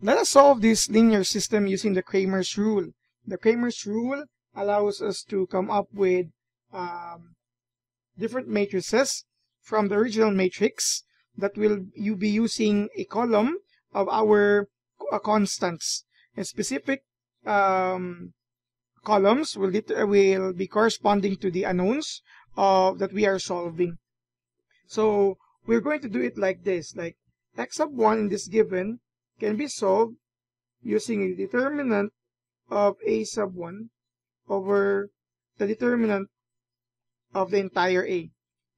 Let us solve this linear system using the Cramer's rule. The Cramer's rule allows us to come up with um, different matrices from the original matrix that will you be using a column of our uh, constants. A specific um, columns will, will be corresponding to the unknowns of that we are solving. So we're going to do it like this, like x sub 1 in this given can be solved using a determinant of a sub 1 over the determinant of the entire A.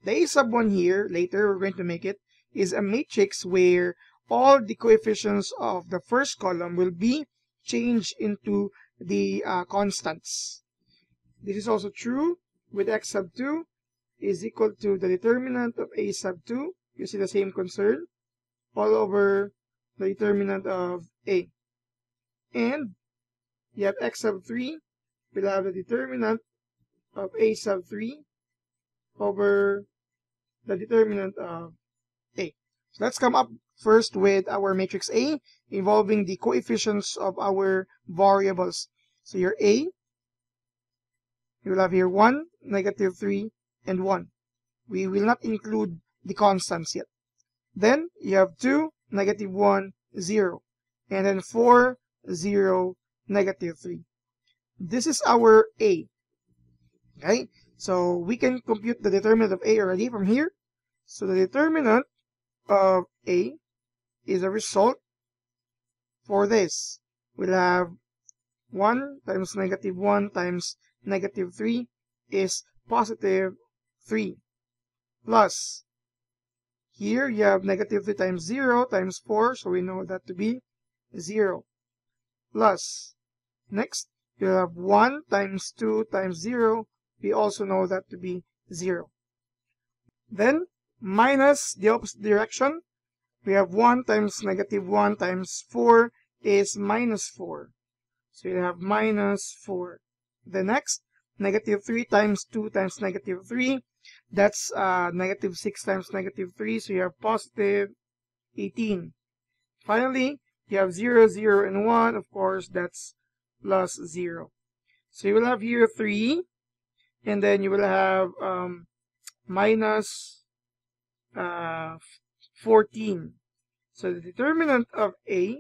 The A sub 1 here, later we're going to make it, is a matrix where all the coefficients of the first column will be changed into the uh, constants. This is also true with x sub 2 is equal to the determinant of a sub 2, you see the same concern, all over the determinant of a. And you have x sub 3 We'll have the determinant of a sub 3 over the determinant of a. So let's come up first with our matrix A involving the coefficients of our variables. So your A, you will have here 1, negative 3, and 1. We will not include the constants yet. Then you have 2, negative 1, 0. And then 4, 0, negative 3. This is our A. Okay, so we can compute the determinant of A already from here. So the determinant of A is a result for this. We'll have 1 times negative 1 times negative 3 is positive 3 plus here you have negative 3 times 0 times 4 so we know that to be 0 plus next you have 1 times 2 times 0 we also know that to be 0 then minus the opposite direction. We have 1 times negative 1 times 4 is minus 4 so you have minus 4 the next negative 3 times 2 times negative 3 that's uh, negative 6 times negative 3 so you have positive 18 finally you have 0 0 and 1 of course that's plus 0 so you will have here 3 and then you will have um, minus, uh, 14 so the determinant of A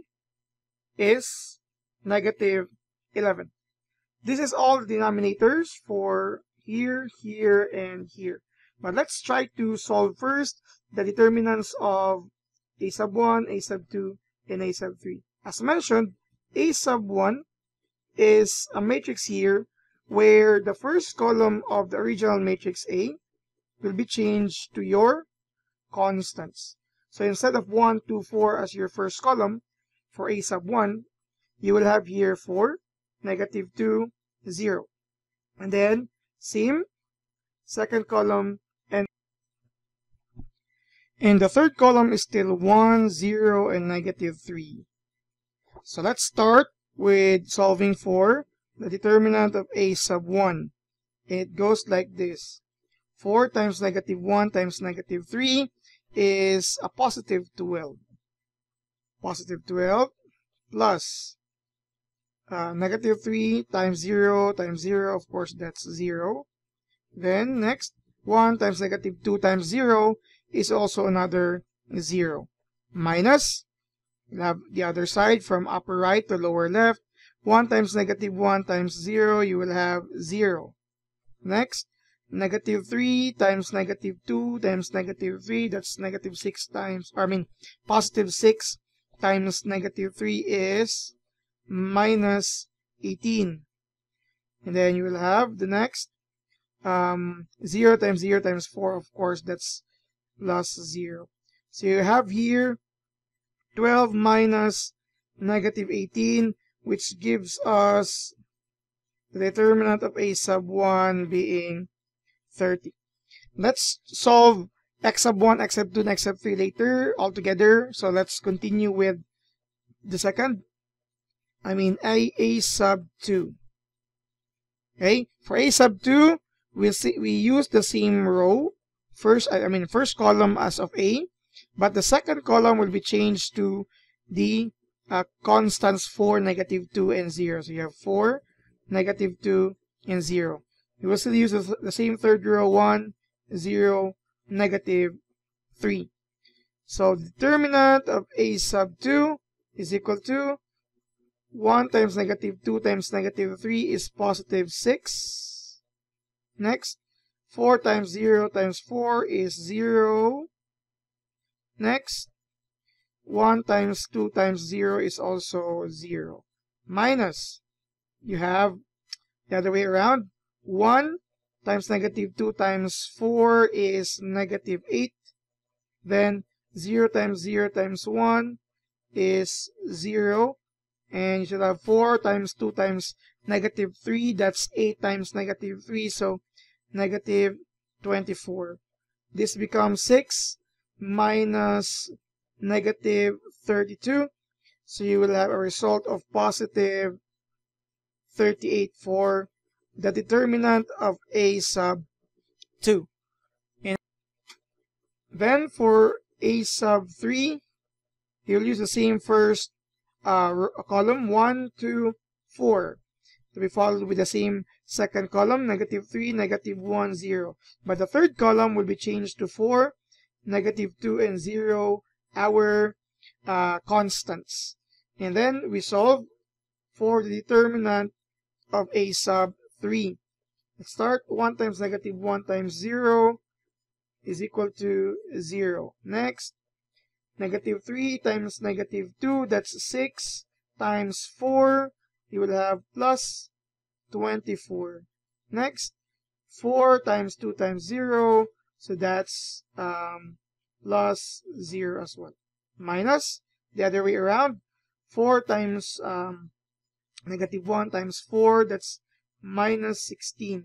is negative 11 this is all the denominators for here, here, and here. But let's try to solve first the determinants of a sub 1, a sub 2, and a sub 3. As mentioned, a sub 1 is a matrix here where the first column of the original matrix A will be changed to your constants. So instead of 1, 2, 4 as your first column for a sub 1, you will have here 4, negative 2, 0. And then same, second column, and and the third column is still 1, 0, and negative 3. So let's start with solving for the determinant of a sub 1. It goes like this. 4 times negative 1 times negative 3 is a positive 12. Positive 12 plus uh, negative 3 times 0 times 0, of course that's 0. Then next, 1 times negative 2 times 0 is also another 0. Minus, we have the other side from upper right to lower left. 1 times negative 1 times 0, you will have 0. Next, negative 3 times negative 2 times negative 3, that's negative 6 times, I mean, positive 6 times negative 3 is minus 18. And then you will have the next um, 0 times 0 times 4, of course, that's plus 0. So you have here 12 minus negative 18, which gives us the determinant of a sub 1 being 30. Let's solve x sub 1, x sub 2, and x sub 3 later all together. So let's continue with the second. I mean a, a sub 2. Okay, for a sub 2, we see we use the same row first I mean first column as of A, but the second column will be changed to the uh, constants 4, negative 2, and 0. So you have 4, negative 2, and 0. You will still use the same third row 1, 0, negative 3. So the determinant of a sub 2 is equal to 1 times negative 2 times negative 3 is positive 6. Next, 4 times 0 times 4 is 0. Next, 1 times 2 times 0 is also 0. Minus, you have the other way around. 1 times negative 2 times 4 is negative 8. Then 0 times 0 times 1 is 0. And you should have uh, 4 times 2 times negative 3. That's 8 times negative 3. So negative 24. This becomes 6 minus negative 32. So you will have a result of positive 38 for the determinant of a sub 2. And then for a sub 3, you'll use the same first uh, column 1, 2, 4 to be followed with the same second column, negative 3, negative 1, 0. But the third column will be changed to 4, negative 2, and 0, our uh, constants. And then we solve for the determinant of a sub 3. Let's start 1 times negative 1 times 0 is equal to 0. Next, negative 3 times negative 2, that's 6 times 4, you will have plus 24. Next, 4 times 2 times 0, so that's um, plus 0 as well. Minus, the other way around, 4 times um, negative 1 times 4, that's minus 16.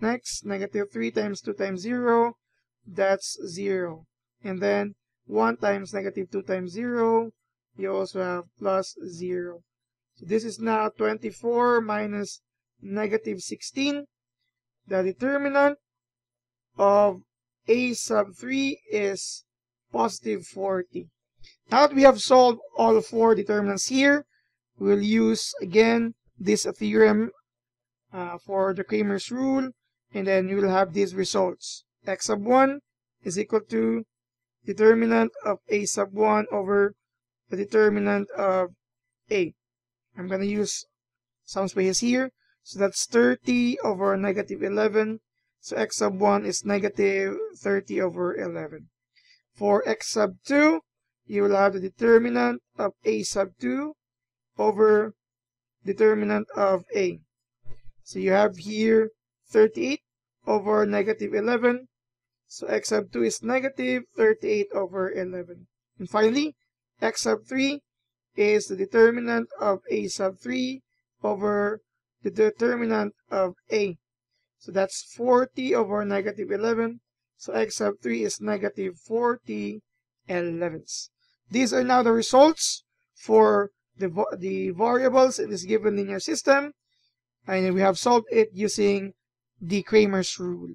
Next, negative 3 times 2 times 0, that's 0. And then 1 times negative 2 times 0, you also have plus 0. So this is now 24 minus negative 16. The determinant of a sub 3 is positive 40. Now that we have solved all four determinants here, we'll use again this theorem uh, for the Cramer's rule, and then you will have these results. x sub 1 is equal to determinant of a sub 1 over the determinant of a. I'm going to use some spaces here. So that's 30 over negative 11 so x sub 1 is negative 30 over 11. For x sub 2, you will have the determinant of a sub 2 over determinant of a. So you have here 38 over negative 11. So x sub 2 is negative 38 over 11. And finally, x sub 3 is the determinant of a sub 3 over the determinant of a. So that's 40 over negative 11. So x sub 3 is negative 40 11ths. These are now the results for the, the variables in this given linear system. And we have solved it using the Cramer's rule.